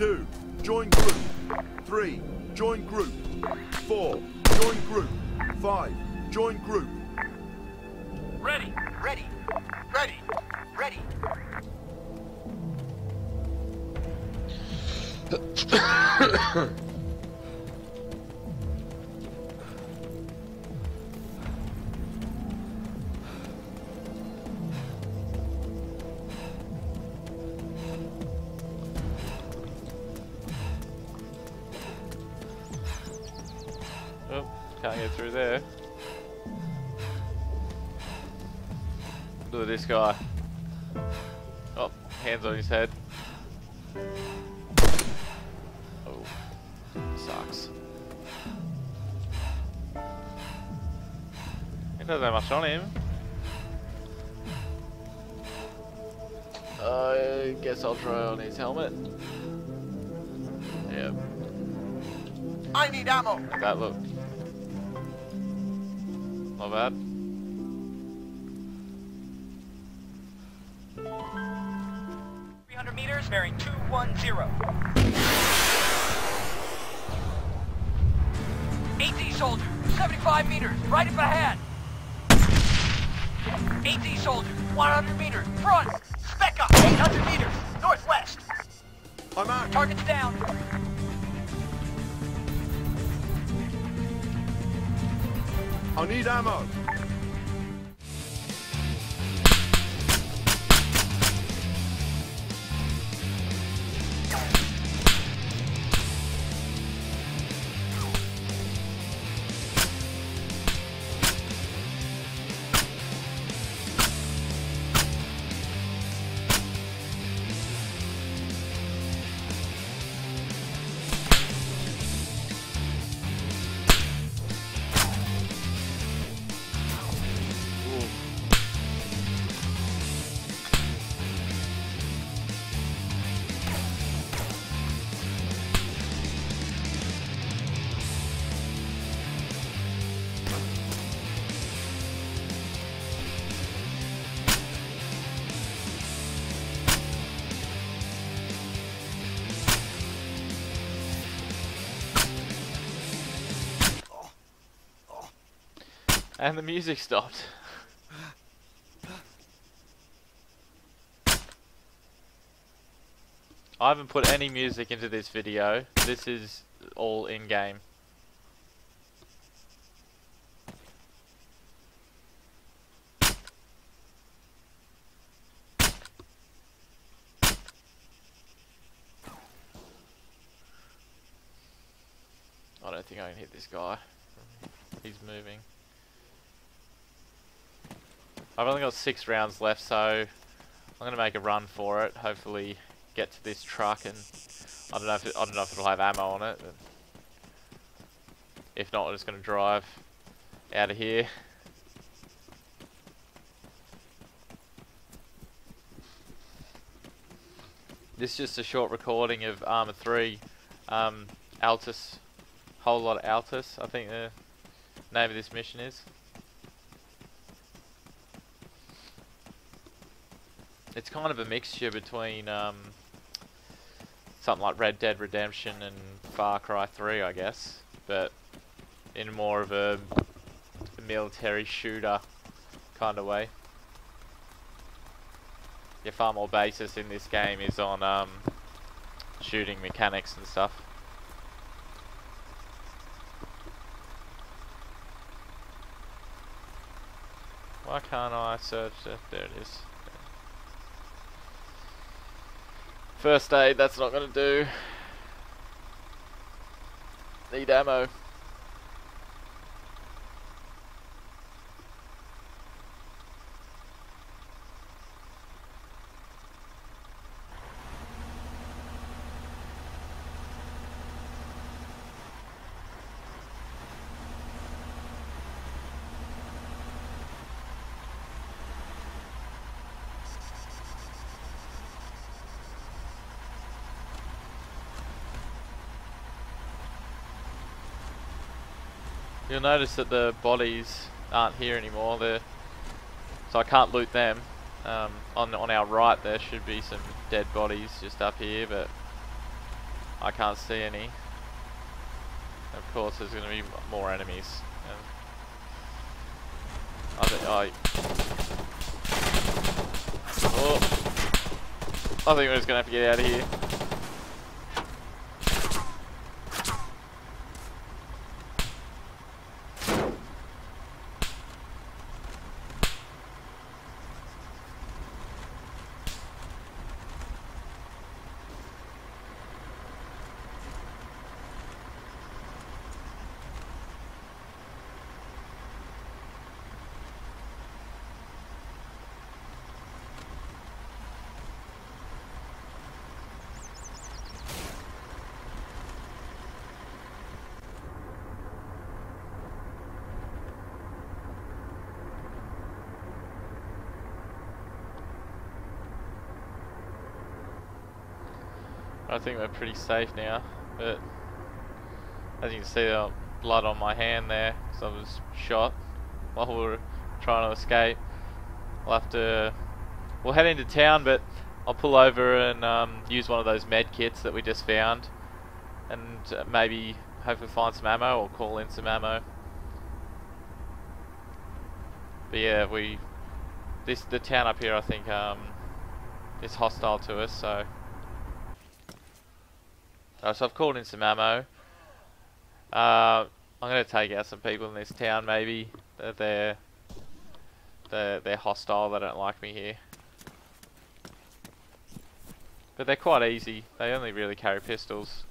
Two, join group. Three, join group. Four, join group. Five, join group. Ready. Ready. Ready. Ready. through there. Look at this guy. Oh, hands on his head. Oh, sucks. He doesn't have much on him. I guess I'll try on his helmet. Yep, I need ammo. that look. Not bad. Three hundred meters, bearing two one zero. AT soldier, seventy-five meters, right up ahead. AT soldier, one hundred meters, front. Spec up, eight hundred meters, northwest. I'm out. Target's down. I need ammo. And the music stopped. I haven't put any music into this video. This is all in-game. I don't think I can hit this guy. He's moving. I've only got six rounds left, so I'm gonna make a run for it. Hopefully, get to this truck, and I don't know if it, I don't know if it'll have ammo on it. If not, I'm just gonna drive out of here. This is just a short recording of Arma 3, um, Altis, whole lot of Altis. I think the name of this mission is. It's kind of a mixture between um, something like Red Dead Redemption and Far Cry 3, I guess, but in more of a military shooter kind of way. Your far more basis in this game is on um, shooting mechanics and stuff. Why can't I search it? There it is. First aid, that's not gonna do. Need ammo. You'll notice that the bodies aren't here anymore. They're, so I can't loot them. Um, on on our right there should be some dead bodies just up here, but I can't see any. Of course, there's going to be more enemies. I think, I, oh, I think we're just going to have to get out of here. I think we're pretty safe now, but as you can see, the blood on my hand there, because I was shot while we were trying to escape. I'll have to, we'll head into town, but I'll pull over and um, use one of those med kits that we just found, and uh, maybe hopefully find some ammo or call in some ammo. But yeah, we, this the town up here, I think, um, is hostile to us, so. Uh, so I've called in some ammo. Uh, I'm going to take out some people in this town maybe. They're, they're, they're, they're hostile, they don't like me here. But they're quite easy. They only really carry pistols.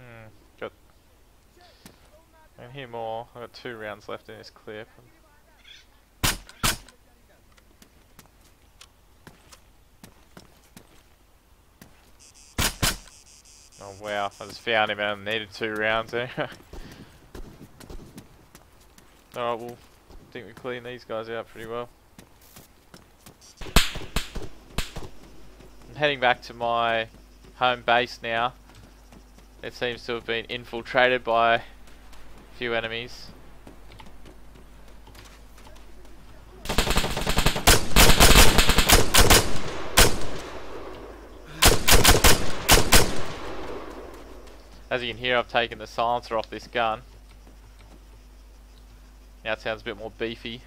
Hmm, got. I can hear more. I've got two rounds left in this clip. Oh wow, I just found him and needed two rounds anyway. Alright, well, I think we cleaned these guys out pretty well. I'm heading back to my home base now. It seems to have been infiltrated by few enemies. As you can hear, I've taken the silencer off this gun. Now it sounds a bit more beefy.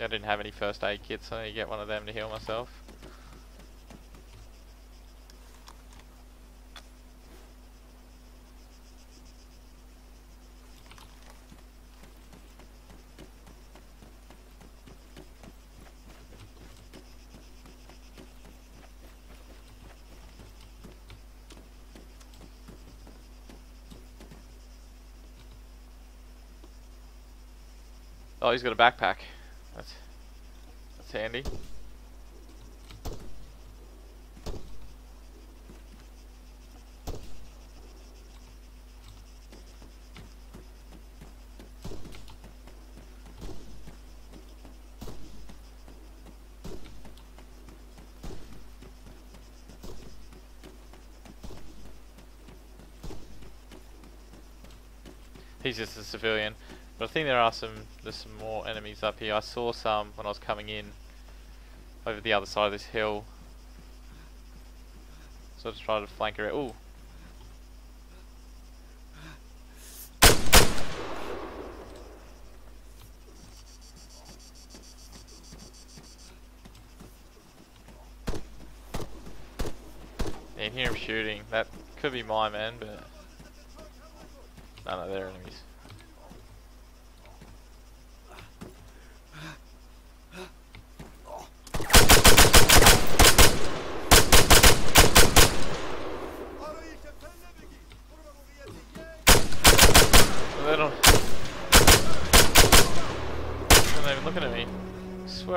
I didn't have any first aid kits, so I need to get one of them to heal myself. Oh, he's got a backpack. That's that's handy. He's just a civilian. But I think there are some, there's some more enemies up here. I saw some when I was coming in over the other side of this hill. So I just tried to flank around. Ooh. You can hear him shooting. That could be my man, but... No, no, they're enemies.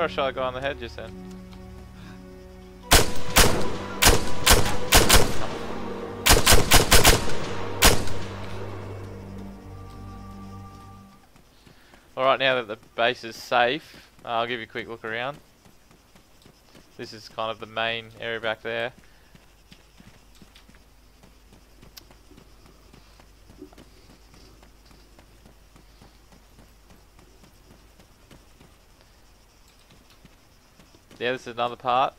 or shall I go on the head just then? Alright, now that the base is safe, I'll give you a quick look around. This is kind of the main area back there. Yeah, this is another part.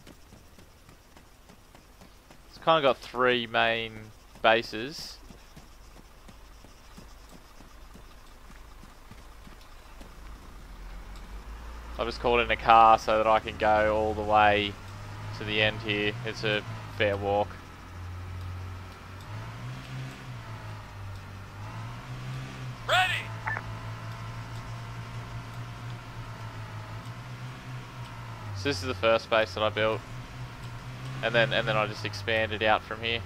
It's kind of got three main bases. I've just called in a car so that I can go all the way to the end here. It's a fair walk. So this is the first base that I built. And then and then I just expanded out from here.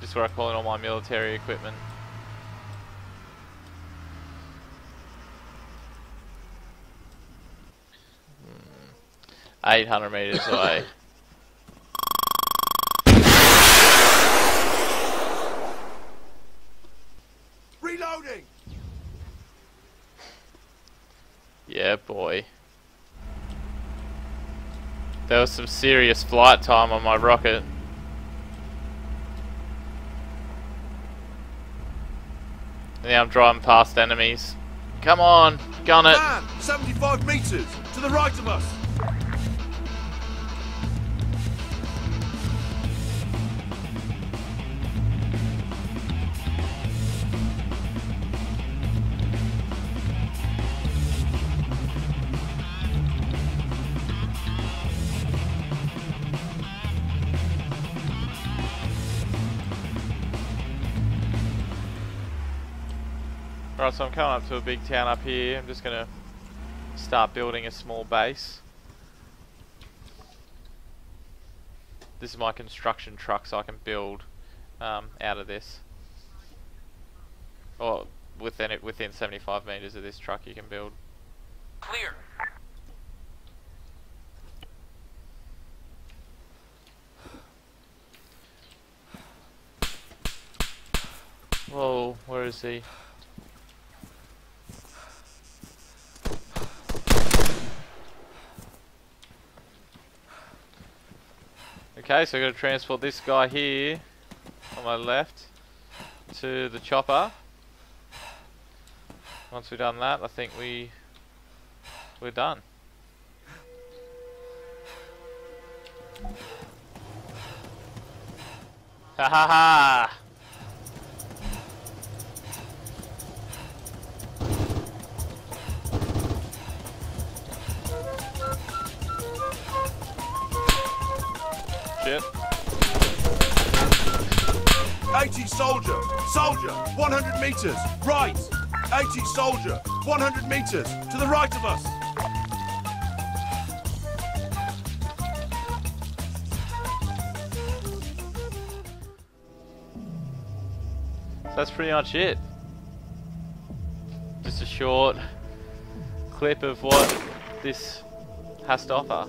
Just where I call in all my military equipment. Hmm. 800 meters away. There was some serious flight time on my rocket. Now I'm driving past enemies. Come on, gun it. Man, 75 meters to the right of us. Right, so I'm coming up to a big town up here. I'm just gonna start building a small base. This is my construction truck, so I can build um, out of this. Or within it, within 75 meters of this truck, you can build. Clear. Whoa, where is he? Okay, so I'm going to transport this guy here on my left to the chopper. Once we've done that, I think we we're done. Ha ha ha! Shit. AT soldier, soldier, 100 meters, right. AT soldier, 100 meters to the right of us. So that's pretty much it. Just a short clip of what this has to offer.